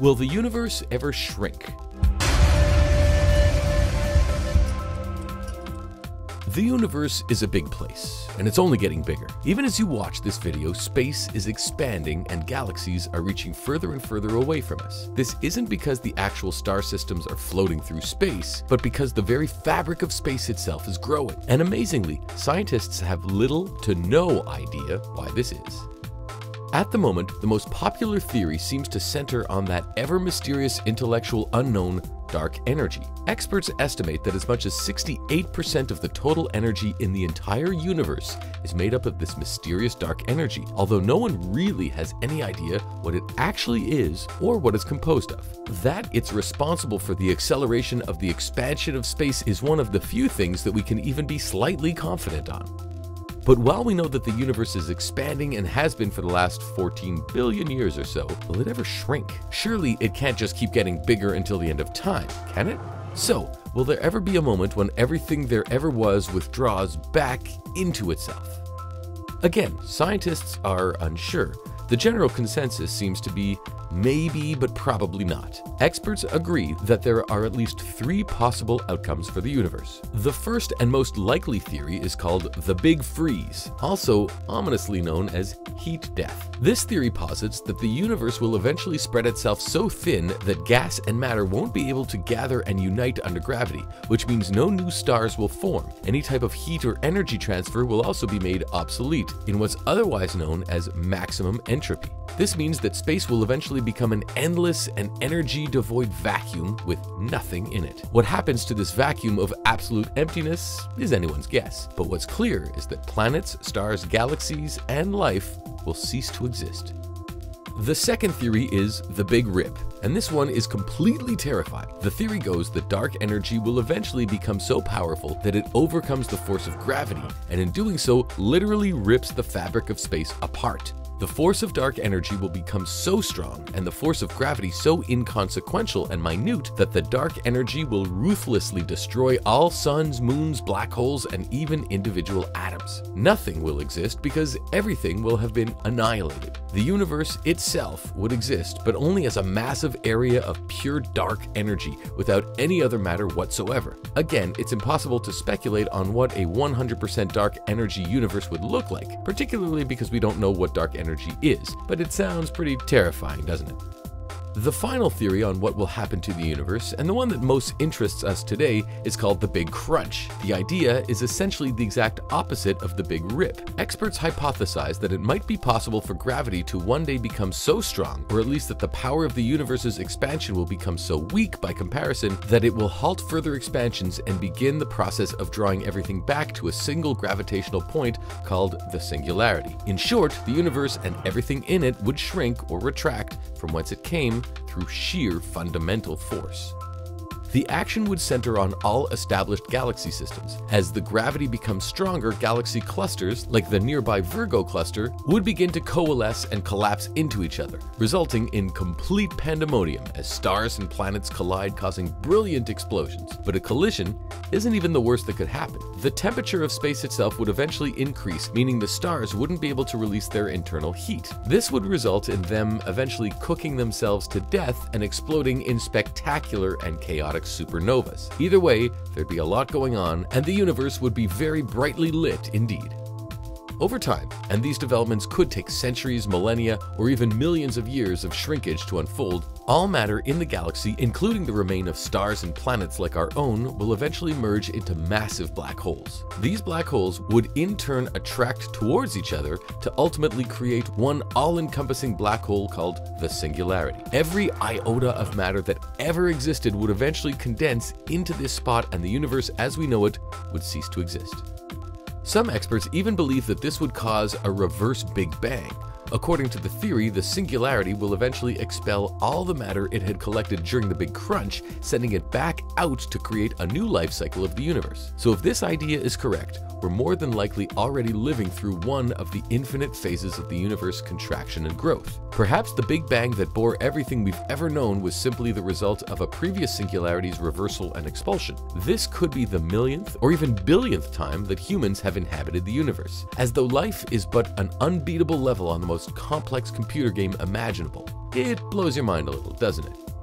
Will the universe ever shrink? The universe is a big place, and it's only getting bigger. Even as you watch this video, space is expanding and galaxies are reaching further and further away from us. This isn't because the actual star systems are floating through space, but because the very fabric of space itself is growing. And amazingly, scientists have little to no idea why this is. At the moment, the most popular theory seems to center on that ever mysterious intellectual unknown dark energy. Experts estimate that as much as 68% of the total energy in the entire universe is made up of this mysterious dark energy, although no one really has any idea what it actually is or what it's composed of. That it's responsible for the acceleration of the expansion of space is one of the few things that we can even be slightly confident on. But while we know that the universe is expanding and has been for the last 14 billion years or so, will it ever shrink? Surely it can't just keep getting bigger until the end of time, can it? So, will there ever be a moment when everything there ever was withdraws back into itself? Again, scientists are unsure. The general consensus seems to be Maybe, but probably not. Experts agree that there are at least three possible outcomes for the universe. The first and most likely theory is called the Big Freeze, also ominously known as heat death. This theory posits that the universe will eventually spread itself so thin that gas and matter won't be able to gather and unite under gravity, which means no new stars will form. Any type of heat or energy transfer will also be made obsolete in what's otherwise known as maximum entropy. This means that space will eventually become an endless and energy devoid vacuum with nothing in it. What happens to this vacuum of absolute emptiness is anyone's guess. But what's clear is that planets, stars, galaxies, and life will cease to exist. The second theory is the Big Rip, and this one is completely terrifying. The theory goes that dark energy will eventually become so powerful that it overcomes the force of gravity, and in doing so, literally rips the fabric of space apart. The force of dark energy will become so strong and the force of gravity so inconsequential and minute that the dark energy will ruthlessly destroy all suns, moons, black holes, and even individual atoms. Nothing will exist because everything will have been annihilated. The universe itself would exist, but only as a massive area of pure dark energy without any other matter whatsoever. Again, it's impossible to speculate on what a 100% dark energy universe would look like, particularly because we don't know what dark energy energy is, but it sounds pretty terrifying, doesn't it? The final theory on what will happen to the universe, and the one that most interests us today, is called the Big Crunch. The idea is essentially the exact opposite of the Big Rip. Experts hypothesize that it might be possible for gravity to one day become so strong, or at least that the power of the universe's expansion will become so weak by comparison, that it will halt further expansions and begin the process of drawing everything back to a single gravitational point called the singularity. In short, the universe and everything in it would shrink or retract from whence it came through sheer fundamental force. The action would center on all established galaxy systems. As the gravity becomes stronger, galaxy clusters, like the nearby Virgo cluster, would begin to coalesce and collapse into each other, resulting in complete pandemonium as stars and planets collide causing brilliant explosions. But a collision isn't even the worst that could happen. The temperature of space itself would eventually increase, meaning the stars wouldn't be able to release their internal heat. This would result in them eventually cooking themselves to death and exploding in spectacular and chaotic supernovas. Either way, there'd be a lot going on, and the universe would be very brightly lit indeed. Over time, and these developments could take centuries, millennia, or even millions of years of shrinkage to unfold, all matter in the galaxy, including the remain of stars and planets like our own, will eventually merge into massive black holes. These black holes would in turn attract towards each other to ultimately create one all-encompassing black hole called the singularity. Every iota of matter that ever existed would eventually condense into this spot and the universe as we know it would cease to exist. Some experts even believe that this would cause a reverse Big Bang. According to the theory, the singularity will eventually expel all the matter it had collected during the Big Crunch, sending it back out to create a new life cycle of the universe. So if this idea is correct, we're more than likely already living through one of the infinite phases of the universe contraction and growth. Perhaps the Big Bang that bore everything we've ever known was simply the result of a previous singularity's reversal and expulsion. This could be the millionth or even billionth time that humans have inhabited the universe, as though life is but an unbeatable level on the most complex computer game imaginable. It blows your mind a little, doesn't it?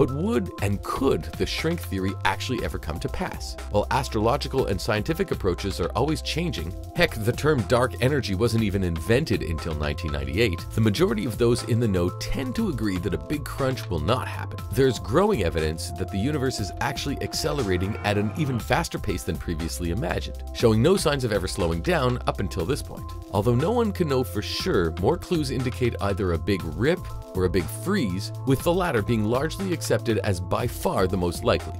But would and could the shrink theory actually ever come to pass? While astrological and scientific approaches are always changing, heck, the term dark energy wasn't even invented until 1998, the majority of those in the know tend to agree that a big crunch will not happen. There's growing evidence that the universe is actually accelerating at an even faster pace than previously imagined, showing no signs of ever slowing down up until this point. Although no one can know for sure, more clues indicate either a big rip or a big freeze, with the latter being largely accepted as by far the most likely.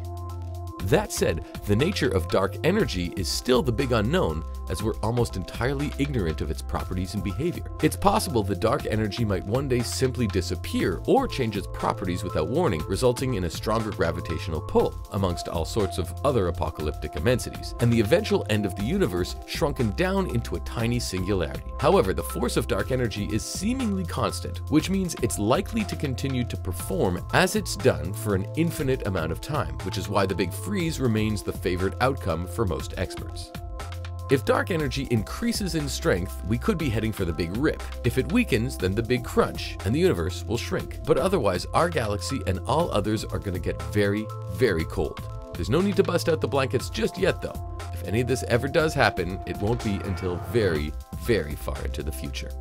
That said, the nature of dark energy is still the big unknown, as we're almost entirely ignorant of its properties and behavior. It's possible the dark energy might one day simply disappear or change its properties without warning, resulting in a stronger gravitational pull, amongst all sorts of other apocalyptic immensities, and the eventual end of the universe shrunken down into a tiny singularity. However, the force of dark energy is seemingly constant, which means it's likely to continue to perform as it's done for an infinite amount of time, which is why the big freeze remains the favored outcome for most experts. If dark energy increases in strength, we could be heading for the big rip. If it weakens, then the big crunch, and the universe will shrink. But otherwise, our galaxy and all others are going to get very, very cold. There's no need to bust out the blankets just yet, though. If any of this ever does happen, it won't be until very, very far into the future.